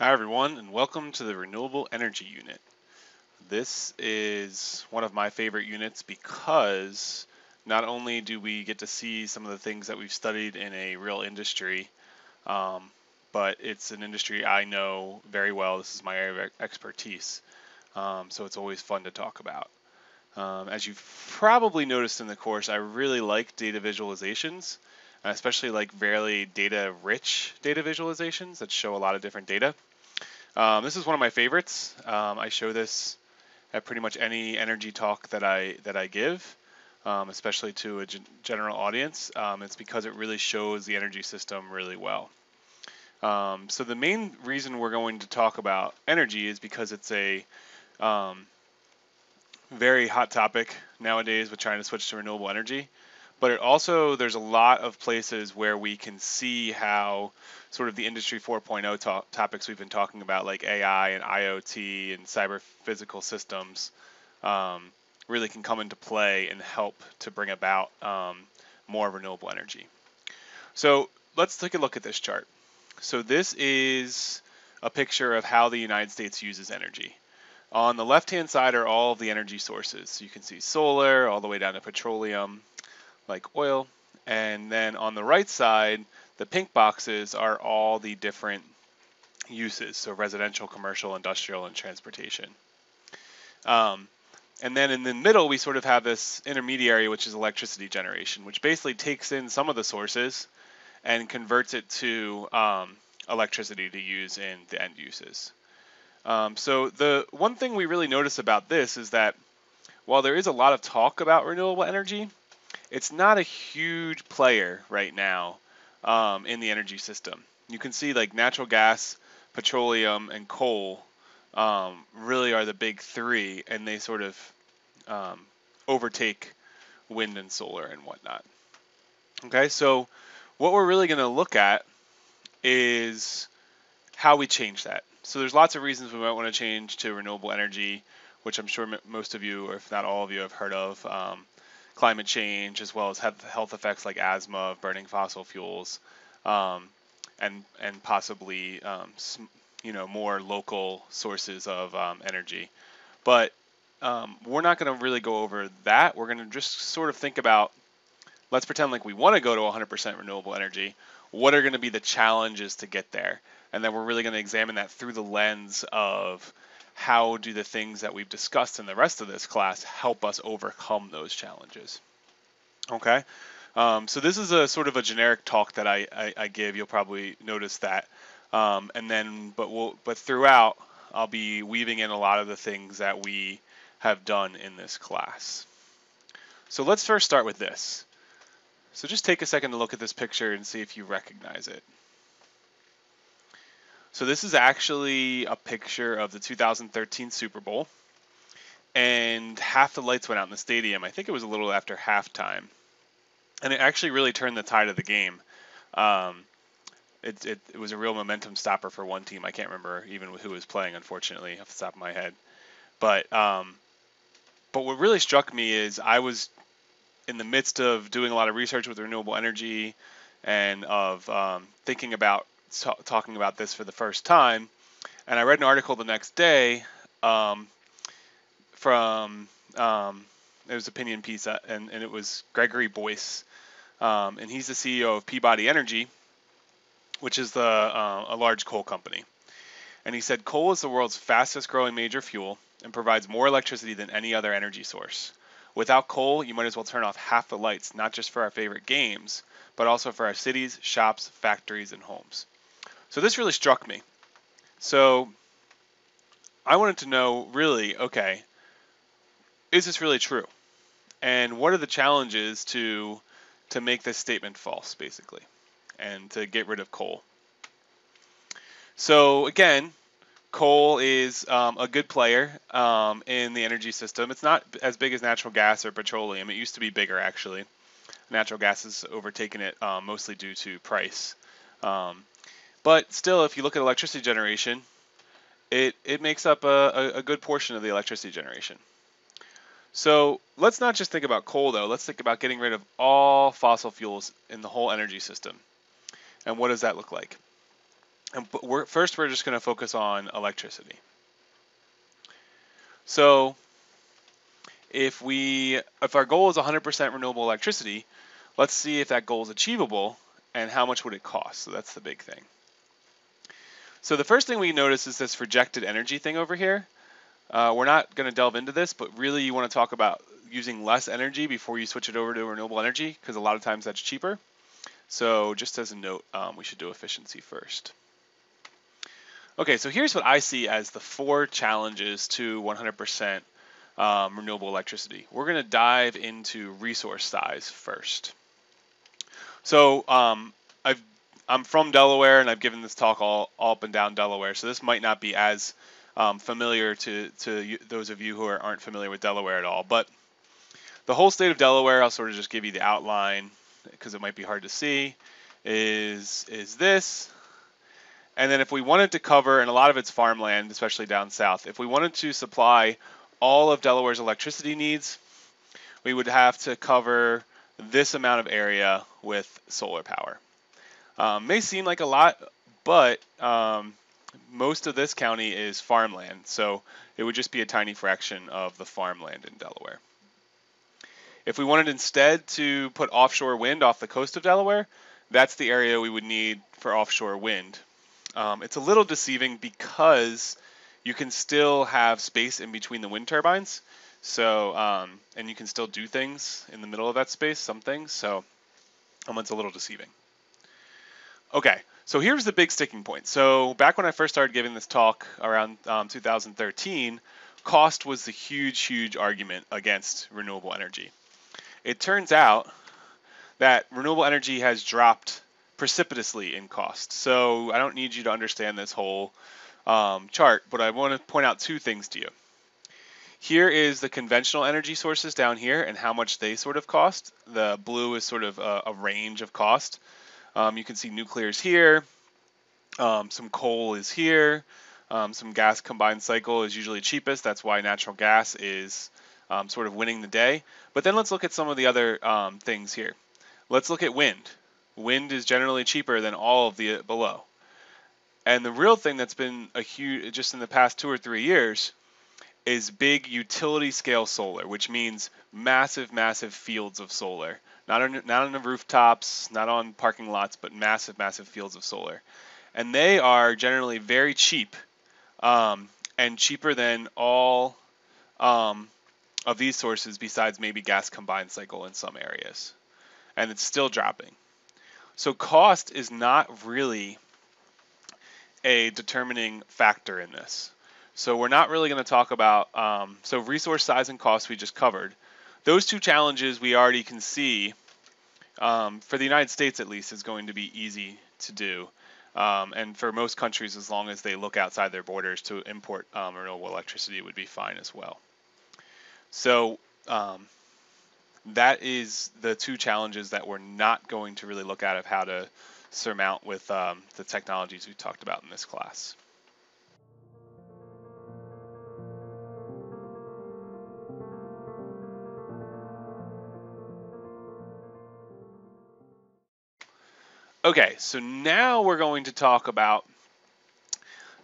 Hi everyone and welcome to the Renewable Energy Unit. This is one of my favorite units because not only do we get to see some of the things that we've studied in a real industry, um, but it's an industry I know very well. This is my area of expertise, um, so it's always fun to talk about. Um, as you've probably noticed in the course, I really like data visualizations, especially like very data rich data visualizations that show a lot of different data. Um, this is one of my favorites. Um, I show this at pretty much any energy talk that I that I give, um, especially to a general audience. Um, it's because it really shows the energy system really well. Um, so the main reason we're going to talk about energy is because it's a um, very hot topic nowadays with trying to switch to renewable energy but it also there's a lot of places where we can see how sort of the industry 4.0 to- topics we've been talking about like ai and iot and cyber physical systems um, really can come into play and help to bring about um, more renewable energy. So let's take a look at this chart. So this is a picture of how the united states uses energy. On the left hand side are all of the energy sources. You can see solar all the way down to petroleum like oil. And then on the right side, the pink boxes are all the different uses, so residential, commercial, industrial, and transportation. Um, and then in the middle, we sort of have this intermediary, which is electricity generation, which basically takes in some of the sources and converts it to um, electricity to use in the end uses. Um, so the one thing we really notice about this is that while there is a lot of talk about renewable energy, it's not a huge player right now um, in the energy system. You can see like natural gas, petroleum, and coal um, really are the big three, and they sort of um, overtake wind and solar and whatnot. Okay, so what we're really going to look at is how we change that. So there's lots of reasons we might want to change to renewable energy, which I'm sure most of you, or if not all of you, have heard of. Um, climate change as well as health effects like asthma of burning fossil fuels, um, and and possibly um, you know more local sources of um, energy. But um, we're not going to really go over that. We're going to just sort of think about. Let's pretend like we want to go to 100% renewable energy. What are going to be the challenges to get there? And then we're really going to examine that through the lens of how do the things that we've discussed in the rest of this class help us overcome those challenges? Okay, um, so this is a sort of a generic talk that I, I, I give. You'll probably notice that, um, and then but we'll but throughout I'll be weaving in a lot of the things that we have done in this class. So let's first start with this. So just take a second to look at this picture and see if you recognize it. So this is actually a picture of the 2013 Super Bowl. And half the lights went out in the stadium. I think it was a little after halftime. And it actually really turned the tide of the game. Um, it, it, it, was a real momentum stopper for one team. I can't remember even who was playing, unfortunately, off the top of my head. But um, but what really struck me is I was in the midst of doing a lot of research with renewable energy and of um, thinking about t- talking about this for the first time, and I read an article the next day um, from um, it was opinion piece, uh, and, and it was Gregory Boyce, um, and he's the CEO of Peabody Energy, which is the uh, a large coal company. And he said coal is the world's fastest growing major fuel and provides more electricity than any other energy source. Without coal, you might as well turn off half the lights, not just for our favorite games, but also for our cities, shops, factories, and homes. So this really struck me. So I wanted to know really, okay, is this really true? And what are the challenges to to make this statement false, basically, and to get rid of coal? So again, coal is um, a good player um, in the energy system. It's not as big as natural gas or petroleum. It used to be bigger, actually. Natural gas has overtaken it um, mostly due to price. Um, but still, if you look at electricity generation, it, it makes up a, a, good portion of the electricity generation. So let's not just think about coal, though. Let's think about getting rid of all fossil fuels in the whole energy system. And what does that look like? And we're, first, we're just going to focus on electricity. So if we if our goal is 100% renewable electricity, let's see if that goal is achievable and how much would it cost. So that's the big thing. So the first thing we notice is this projected energy thing over here. Uh, we're not going to delve into this, but really you want to talk about using less energy before you switch it over to renewable energy because a lot of times that's cheaper. So just as a note, um, we should do efficiency first. Okay, so here's what I see as the four challenges to 100% um, renewable electricity. We're going to dive into resource size first. So um, I've, I'm from Delaware and I've given this talk all, all up and down Delaware, so this might not be as um, familiar to, to you, those of you who are, aren't familiar with Delaware at all. But the whole state of Delaware, I'll sort of just give you the outline because it might be hard to see, is, is this. And then if we wanted to cover, and a lot of it's farmland, especially down south, if we wanted to supply all of Delaware's electricity needs, we would have to cover this amount of area with solar power. Um, may seem like a lot, but um, most of this county is farmland, so it would just be a tiny fraction of the farmland in Delaware. If we wanted instead to put offshore wind off the coast of Delaware, that's the area we would need for offshore wind. Um, it's a little deceiving because you can still have space in between the wind turbines. So, um, and you can still do things in the middle of that space, some things. So, um, it's a little deceiving. Okay, so here's the big sticking point. So back when I first started giving this talk around um, 2013, cost was the huge, huge argument against renewable energy. It turns out that renewable energy has dropped precipitously in cost. So I don't need you to understand this whole um, chart, but I want to point out two things to you. Here is the conventional energy sources down here and how much they sort of cost. The blue is sort of a, a range of cost. Um, you can see nuclear is here, um, some coal is here, um, some gas combined cycle is usually cheapest. That's why natural gas is um, sort of winning the day. But then let's look at some of the other um, things here. Let's look at wind. Wind is generally cheaper than all of the below. And the real thing that's been a huge, just in the past two or three years, is big utility scale solar, which means massive, massive fields of solar. Not on, not on the rooftops, not on parking lots, but massive, massive fields of solar. And they are generally very cheap um, and cheaper than all um, of these sources besides maybe gas combined cycle in some areas. And it's still dropping. So cost is not really a determining factor in this. So we're not really going to talk about, um, so resource size and cost we just covered. Those two challenges we already can see, um, for the United States at least, is going to be easy to do. Um, and for most countries, as long as they look outside their borders to import um, renewable electricity would be fine as well. So um, that is the two challenges that we're not going to really look at of how to surmount with um, the technologies we talked about in this class. Okay, so now we're going to talk about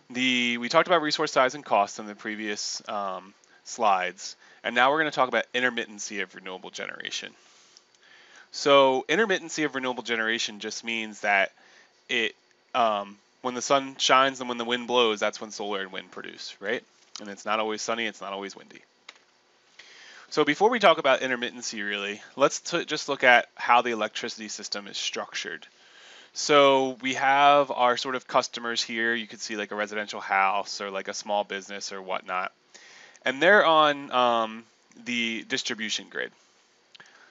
the, we talked about resource size and cost in the previous um, slides, and now we're going to talk about intermittency of renewable generation. So intermittency of renewable generation just means that it um, when the sun shines and when the wind blows, that's when solar and wind produce, right? And it's not always sunny, it's not always windy. So before we talk about intermittency really, let's just look at how the electricity system is structured. So we have our sort of customers here. You could see like a residential house or like a small business or whatnot. And they're on um, the distribution grid.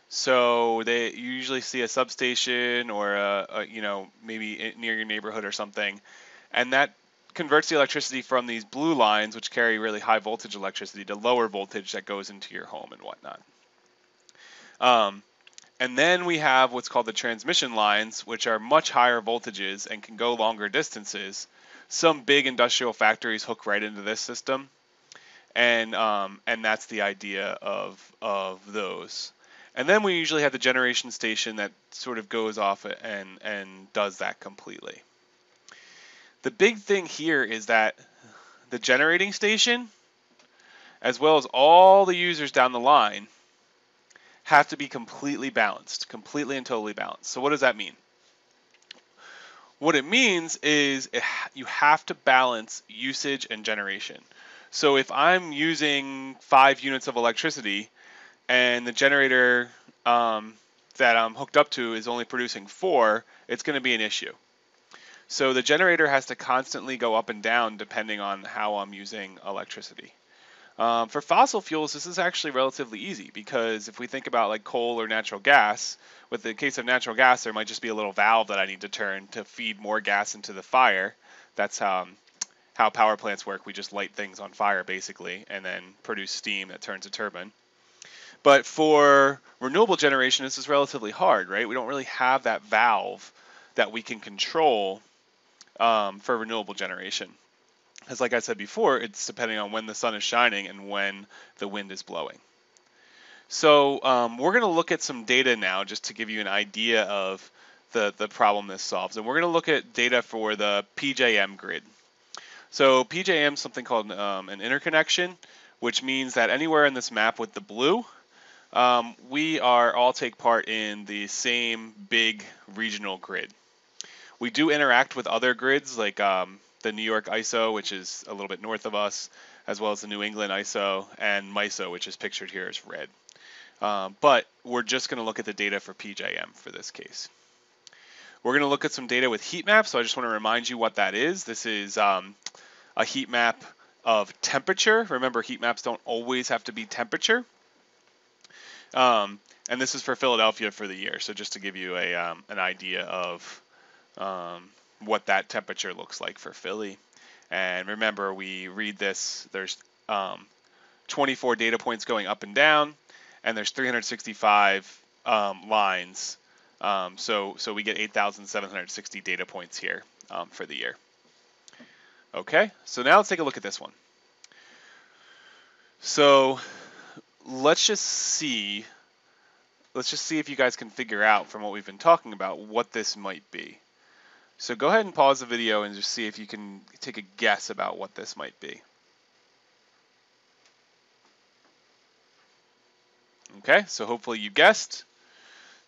So they you usually see a substation or a, a, you know maybe near your neighborhood or something, and that converts the electricity from these blue lines, which carry really high voltage electricity, to lower voltage that goes into your home and whatnot. Um, and then we have what's called the transmission lines, which are much higher voltages and can go longer distances. Some big industrial factories hook right into this system, and um, and that's the idea of of those. And then we usually have the generation station that sort of goes off and, and does that completely. The big thing here is that the generating station, as well as all the users down the line, have to be completely balanced, completely and totally balanced. So what does that mean? What it means is it, you have to balance usage and generation. So if I'm using five units of electricity and the generator um, that I'm hooked up to is only producing four, it's going to be an issue. So the generator has to constantly go up and down depending on how I'm using electricity. Um, for fossil fuels, this is actually relatively easy because if we think about like coal or natural gas, with the case of natural gas, there might just be a little valve that I need to turn to feed more gas into the fire. That's um, how power plants work. We just light things on fire basically and then produce steam that turns a turbine. But for renewable generation, this is relatively hard, right? We don't really have that valve that we can control um, for renewable generation. Because, like I said before, it's depending on when the sun is shining and when the wind is blowing. So um, we're going to look at some data now just to give you an idea of the, the problem this solves. And we're going to look at data for the PJM grid. So PJM is something called um, an interconnection, which means that anywhere in this map with the blue, um, we are all take part in the same big regional grid. We do interact with other grids like um, the New York ISO, which is a little bit north of us, as well as the New England ISO and MISO, which is pictured here as red. Um, but we're just going to look at the data for PJM for this case. We're going to look at some data with heat maps, so I just want to remind you what that is. This is um, a heat map of temperature. Remember, heat maps don't always have to be temperature. Um, and this is for Philadelphia for the year, so just to give you a um, an idea of um, what that temperature looks like for Philly. And remember, we read this, there's um, 24 data points going up and down, and there's 365 um, lines. Um, so, so we get 8,760 data points here um, for the year. Okay, so now let's take a look at this one. So let's just see, let's just see if you guys can figure out from what we've been talking about what this might be. So go ahead and pause the video and just see if you can take a guess about what this might be. Okay, so hopefully you guessed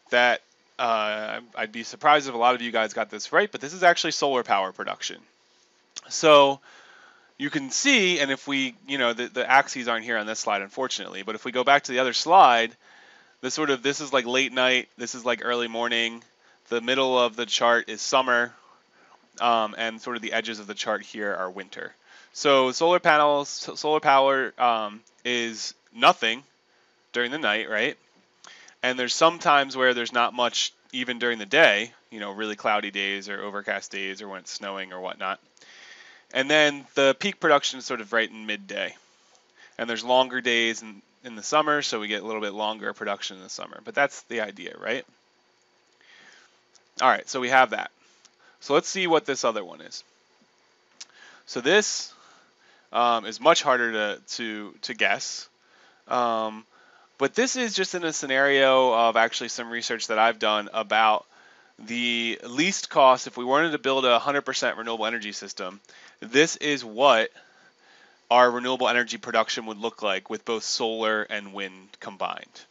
that uh, I'd be surprised if a lot of you guys got this right, but this is actually solar power production. So you can see, and if we, you know, the, the axes aren't here on this slide, unfortunately, but if we go back to the other slide, this sort of, this is like late night, this is like early morning, the middle of the chart is summer, um, and sort of the edges of the chart here are winter. So solar panels, solar power um, is nothing during the night, right? And there's some times where there's not much even during the day, you know, really cloudy days or overcast days or when it's snowing or whatnot. And then the peak production is sort of right in midday. And there's longer days in, in the summer, so we get a little bit longer production in the summer. But that's the idea, right? All right, so we have that. So let's see what this other one is. So this um, is much harder to, to, to guess. Um, but this is just in a scenario of actually some research that I've done about the least cost if we wanted to build a 100% renewable energy system. This is what our renewable energy production would look like with both solar and wind combined.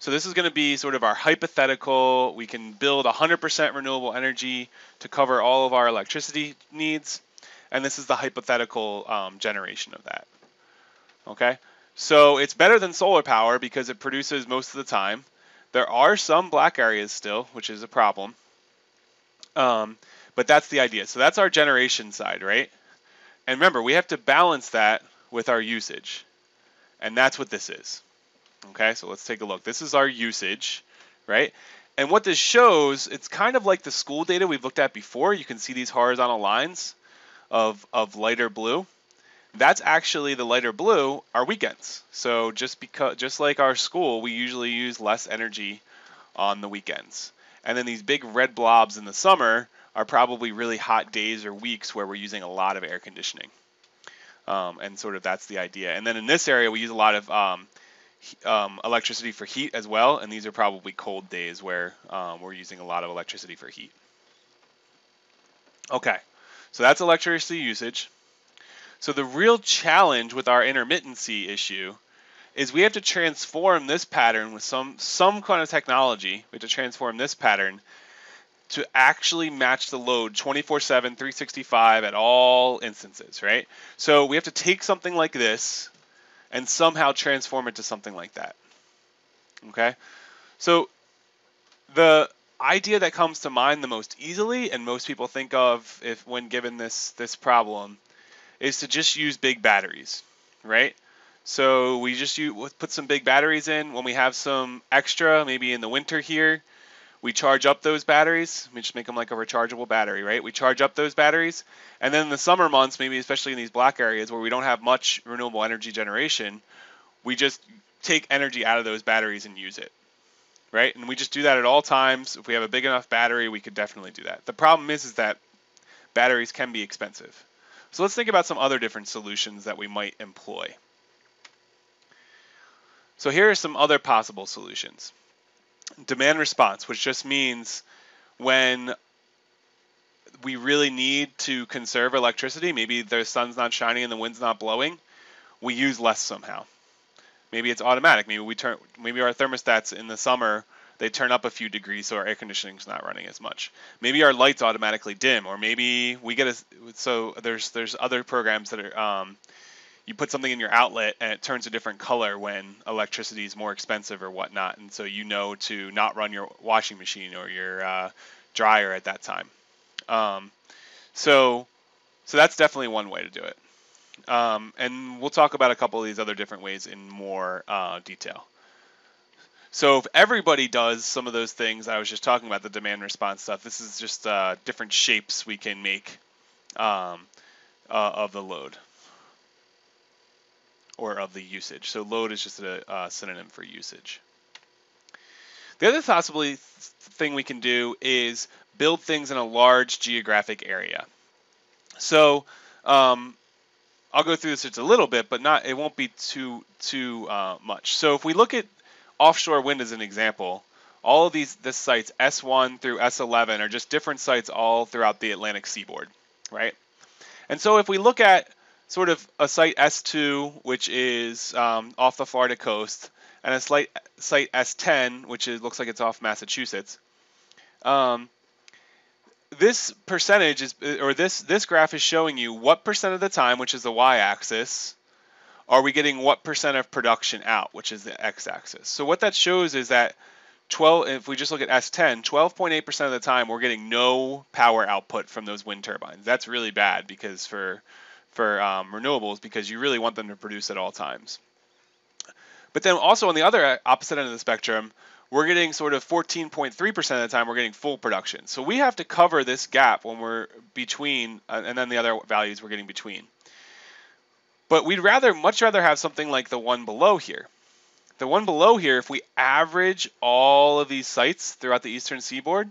So this is going to be sort of our hypothetical. We can build 100% renewable energy to cover all of our electricity needs. And this is the hypothetical um, generation of that. Okay, so it's better than solar power because it produces most of the time. There are some black areas still, which is a problem. Um, but that's the idea. So that's our generation side, right? And remember, we have to balance that with our usage. And that's what this is. Okay, so let's take a look. This is our usage, right? And what this shows, it's kind of like the school data we've looked at before. You can see these horizontal lines of, of lighter blue. That's actually the lighter blue are weekends. So just because, just like our school, we usually use less energy on the weekends. And then these big red blobs in the summer are probably really hot days or weeks where we're using a lot of air conditioning. Um, and sort of that's the idea. And then in this area, we use a lot of um, um, electricity for heat as well, and these are probably cold days where um, we're using a lot of electricity for heat. Okay, So that's electricity usage. So the real challenge with our intermittency issue is we have to transform this pattern with some some kind of technology. We have to transform this pattern to actually match the load 24/7 365 at all instances, right? So we have to take something like this and somehow transform it to something like that. Okay? So the idea that comes to mind the most easily and most people think of if when given this this problem is to just use big batteries, right? So we just use, put some big batteries in when we have some extra, maybe in the winter here. We charge up those batteries. We just make them like a rechargeable battery, right? We charge up those batteries, and then in the summer months, maybe especially in these black areas where we don't have much renewable energy generation, we just take energy out of those batteries and use it, right? And we just do that at all times. If we have a big enough battery, we could definitely do that. The problem is, is that batteries can be expensive. So let's think about some other different solutions that we might employ. So here are some other possible solutions. Demand response, which just means when we really need to conserve electricity, maybe the sun's not shining and the wind's not blowing, we use less somehow. Maybe it's automatic. Maybe we turn maybe our thermostats in the summer they turn up a few degrees so our air conditioning's not running as much. Maybe our lights automatically dim, or maybe we get a so there's there's other programs that are um, you put something in your outlet and it turns a different color when electricity is more expensive or whatnot, and so you know to not run your washing machine or your uh, dryer at that time. Um, so so that's definitely one way to do it. Um, and we'll talk about a couple of these other different ways in more uh, detail. So if everybody does some of those things I was just talking about, the demand response stuff, this is just uh, different shapes we can make um, uh, of the load or of the usage. So load is just a uh, synonym for usage. The other possibly thing we can do is build things in a large geographic area. So um, I'll go through this just a little bit, but not it won't be too too uh, much. So if we look at offshore wind as an example, all of these this sites S1 through S11 are just different sites all throughout the Atlantic seaboard, right? And so if we look at sort of a site S2, which is um, off the Florida coast, and a site, site S10, which is, looks like it's off Massachusetts, um, this percentage is, or this this graph is showing you what percent of the time, which is the y-axis, are we getting what percent of production out, which is the x-axis. So what that shows is that 12, if we just look at S10, 12.8% of the time we're getting no power output from those wind turbines. That's really bad because for for um, renewables because you really want them to produce at all times. But then also on the other opposite end of the spectrum, we're getting sort of 14.3% of the time we're getting full production. So we have to cover this gap when we're between, uh, and then the other values we're getting between. But we'd rather, much rather have something like the one below here. The one below here, if we average all of these sites throughout the eastern seaboard,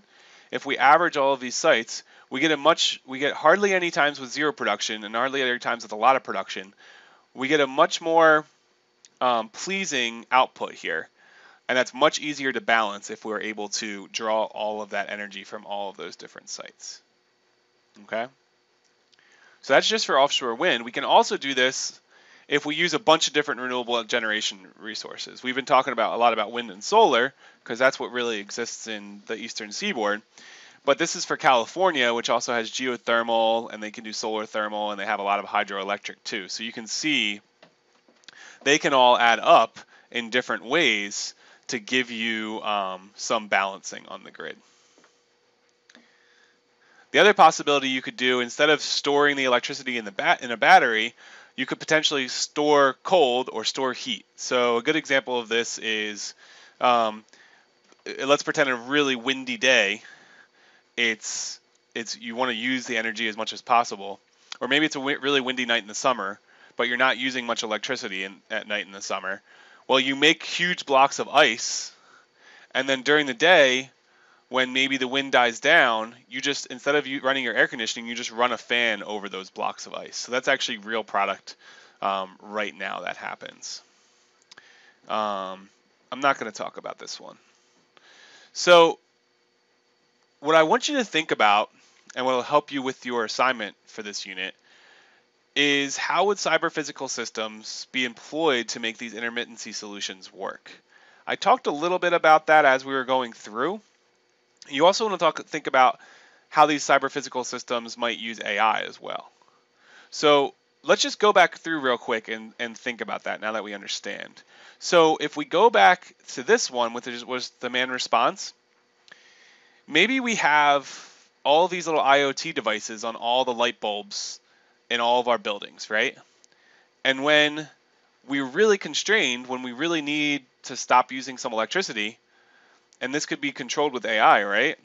if we average all of these sites, we get a much, we get hardly any times with zero production and hardly any times with a lot of production. We get a much more um, pleasing output here. And that's much easier to balance if we're able to draw all of that energy from all of those different sites. Okay? So that's just for offshore wind. We can also do this if we use a bunch of different renewable generation resources. We've been talking about a lot about wind and solar because that's what really exists in the eastern seaboard. But this is for California, which also has geothermal and they can do solar thermal and they have a lot of hydroelectric too. So you can see they can all add up in different ways to give you um, some balancing on the grid. The other possibility you could do, instead of storing the electricity in the bat in a battery, you could potentially store cold or store heat. So a good example of this is, um, let's pretend a really windy day. It's it's you want to use the energy as much as possible, or maybe it's a really windy night in the summer, but you're not using much electricity in, at night in the summer. Well, you make huge blocks of ice, and then during the day, when maybe the wind dies down, you just instead of you running your air conditioning, you just run a fan over those blocks of ice. So that's actually real product um, right now that happens. Um, I'm not going to talk about this one. So what I want you to think about and what will help you with your assignment for this unit, is how would cyber physical systems be employed to make these intermittency solutions work? I talked a little bit about that as we were going through. You also want to talk, think about how these cyber physical systems might use AI as well. So let's just go back through real quick and, and think about that now that we understand. So if we go back to this one, which was demand response, maybe we have all these little IoT devices on all the light bulbs in all of our buildings, right? And when we're really constrained, when we really need to stop using some electricity, and this could be controlled with AI, right?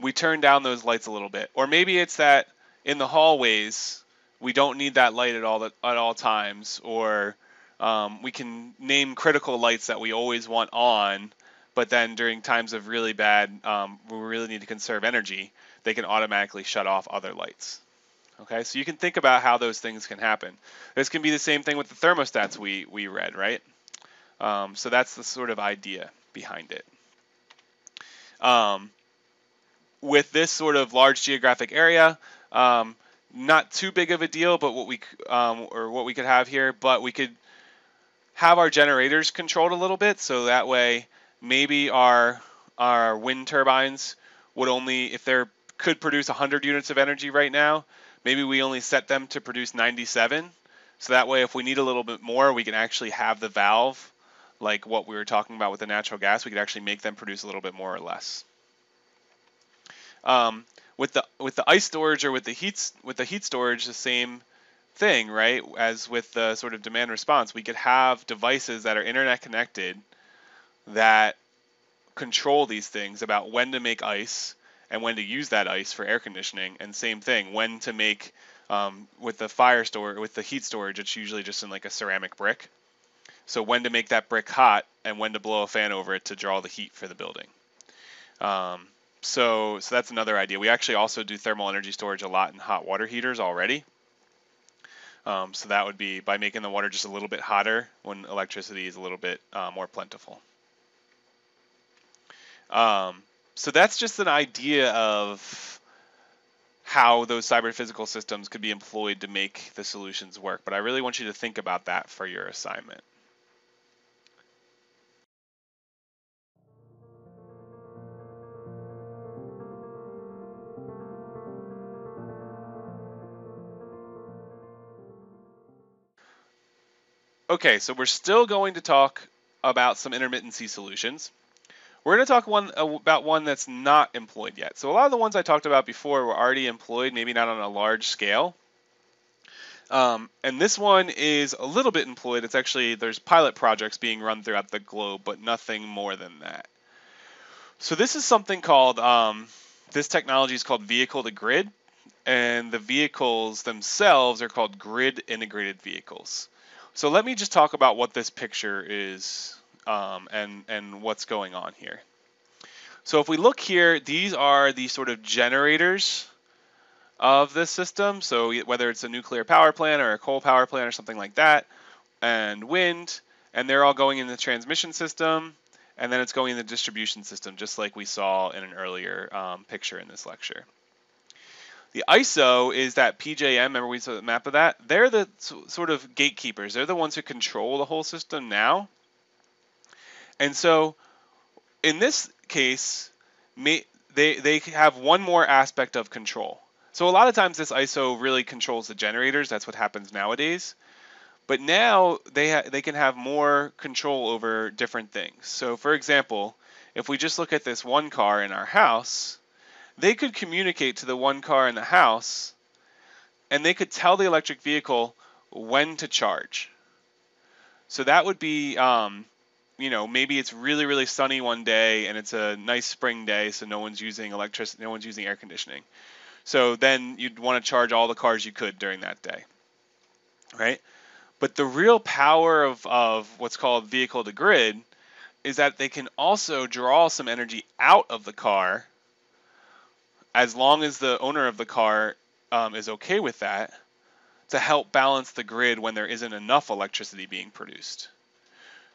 We turn down those lights a little bit. Or maybe it's that in the hallways, we don't need that light at all at all times, or um, we can name critical lights that we always want on, but then during times of really bad, um, we really need to conserve energy, they can automatically shut off other lights. Okay, so you can think about how those things can happen. This can be the same thing with the thermostats we, we read, right? Um, so that's the sort of idea behind it. Um, with this sort of large geographic area, um, not too big of a deal, but what we um, or what we could have here, but we could have our generators controlled a little bit, so that way maybe our our wind turbines would only if they could produce 100 units of energy right now, maybe we only set them to produce 97. So that way, if we need a little bit more, we can actually have the valve, like what we were talking about with the natural gas, we could actually make them produce a little bit more or less. Um, with the with the ice storage or with the heat with the heat storage, the same thing, right? As with the sort of demand response, we could have devices that are internet connected that control these things about when to make ice and when to use that ice for air conditioning. And same thing, when to make um, with the fire store with the heat storage, it's usually just in like a ceramic brick. So when to make that brick hot and when to blow a fan over it to draw the heat for the building. Um, so, so that's another idea. We actually also do thermal energy storage a lot in hot water heaters already. Um, so that would be by making the water just a little bit hotter when electricity is a little bit uh, more plentiful. Um, so that's just an idea of how those cyber physical systems could be employed to make the solutions work. But I really want you to think about that for your assignment. Okay, so we're still going to talk about some intermittency solutions. We're going to talk one about one that's not employed yet. So a lot of the ones I talked about before were already employed, maybe not on a large scale. Um, and this one is a little bit employed. It's actually, there's pilot projects being run throughout the globe, but nothing more than that. So this is something called, um, this technology is called vehicle to grid, and the vehicles themselves are called grid integrated vehicles. So let me just talk about what this picture is um, and, and what's going on here. So if we look here, these are the sort of generators of this system. So whether it's a nuclear power plant or a coal power plant or something like that, and wind, and they're all going in the transmission system, and then it's going in the distribution system, just like we saw in an earlier um, picture in this lecture. The ISO is that PJM, remember we saw the map of that? They're the sort of gatekeepers. They're the ones who control the whole system now. And so in this case, they, they have one more aspect of control. So a lot of times this ISO really controls the generators. That's what happens nowadays. But now they, they can have more control over different things. So for example, if we just look at this one car in our house, they could communicate to the one car in the house and they could tell the electric vehicle when to charge. So that would be, um, you know, maybe it's really, really sunny one day and it's a nice spring day, so no one's using electricity, no one's using air conditioning. So then you'd want to charge all the cars you could during that day, right? But the real power of, of what's called vehicle to grid is that they can also draw some energy out of the car as long as the owner of the car um, is okay with that, to help balance the grid when there isn't enough electricity being produced.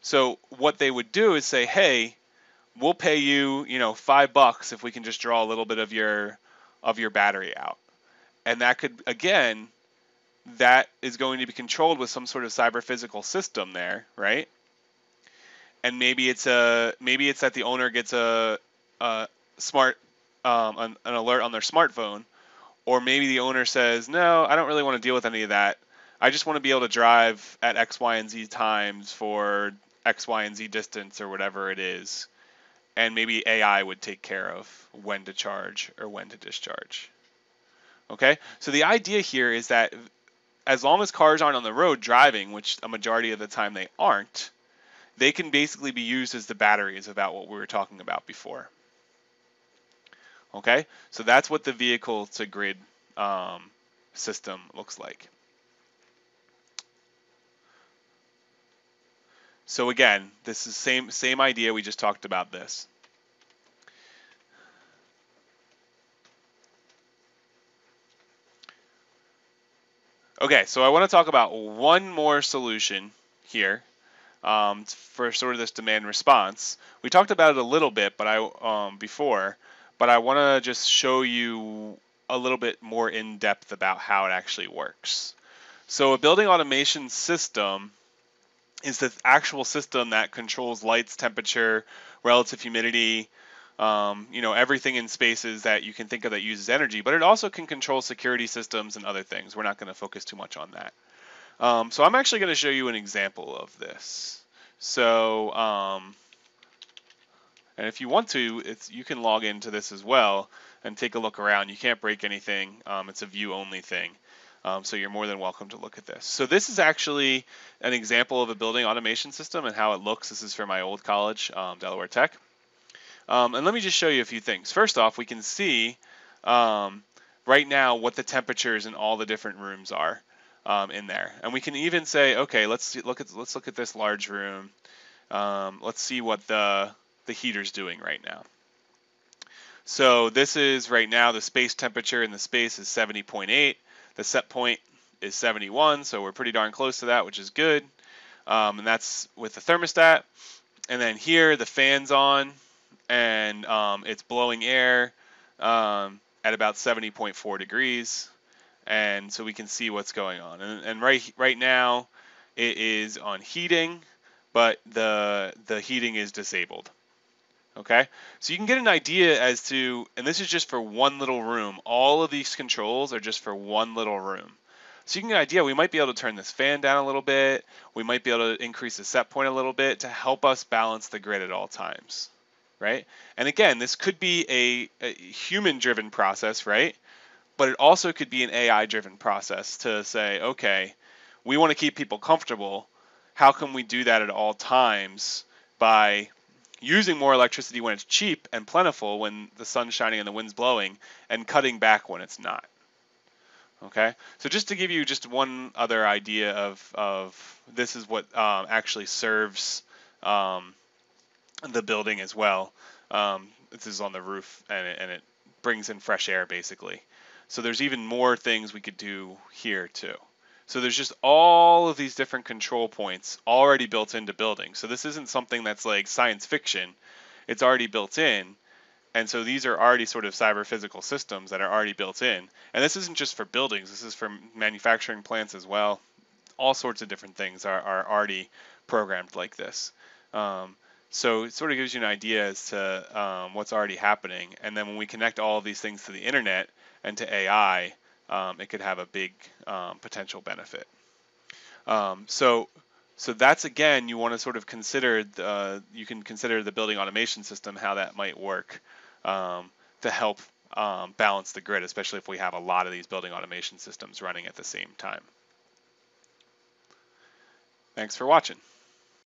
So what they would do is say, hey, we'll pay you, you know, five bucks if we can just draw a little bit of your of your battery out. And that could, again, that is going to be controlled with some sort of cyber physical system there, right? And maybe it's a maybe it's that the owner gets a, a smart um, an, an alert on their smartphone, or maybe the owner says, "No, I don't really want to deal with any of that. I just want to be able to drive at X, Y, and Z times for X, Y, and Z distance or whatever it is." And maybe AI would take care of when to charge or when to discharge. Okay, so the idea here is that as long as cars aren't on the road driving, which a majority of the time they aren't, they can basically be used as the batteries about what we were talking about before. Okay, so that's what the vehicle to grid um, system looks like. So again, this is same same idea we just talked about this. Okay, so I want to talk about one more solution here um, for sort of this demand response. We talked about it a little bit, but I um, before, but I want to just show you a little bit more in depth about how it actually works. So a building automation system is the actual system that controls lights, temperature, relative humidity, um, you know, everything in spaces that you can think of that uses energy, but it also can control security systems and other things. We're not going to focus too much on that. Um, so I'm actually going to show you an example of this. So, um, and if you want to, it's you can log into this as well and take a look around. You can't break anything. Um, it's a view only thing. Um, so you're more than welcome to look at this. So this is actually an example of a building automation system and how it looks. This is for my old college, um, Delaware Tech. Um, and let me just show you a few things. First off, we can see um, right now what the temperatures in all the different rooms are um, in there. And we can even say, okay, let's see, look at let's look at this large room. Um, let's see what the the heater's doing right now. So this is right now the space temperature in the space is 70.8. The set point is 71, so we're pretty darn close to that, which is good. Um, and that's with the thermostat. And then here the fan's on and um, it's blowing air um, at about 70.4 degrees, and so we can see what's going on. And, and right right now, it is on heating, but the the heating is disabled. Okay, so you can get an idea as to, and this is just for one little room. All of these controls are just for one little room. So you can get an idea, we might be able to turn this fan down a little bit. We might be able to increase the set point a little bit to help us balance the grid at all times right? And again, this could be a, a human-driven process, right? But it also could be an AI-driven process to say, okay, we want to keep people comfortable. How can we do that at all times by using more electricity when it's cheap and plentiful when the sun's shining and the wind's blowing and cutting back when it's not? Okay, so just to give you just one other idea of, of this is what um, actually serves um, the building as well. Um, this is on the roof, and it, and it brings in fresh air basically. So there's even more things we could do here too. So there's just all of these different control points already built into buildings. So this isn't something that's like science fiction. It's already built in. And so these are already sort of cyber physical systems that are already built in. And this isn't just for buildings, this is for manufacturing plants as well. All sorts of different things are, are already programmed like this. Um, so it sort of gives you an idea as to um, what's already happening. And then when we connect all of these things to the internet and to AI, um, it could have a big um, potential benefit. Um, so, so that's again, you want to sort of consider, the, you can consider the building automation system, how that might work um, to help um, balance the grid, especially if we have a lot of these building automation systems running at the same time. Thanks for watching.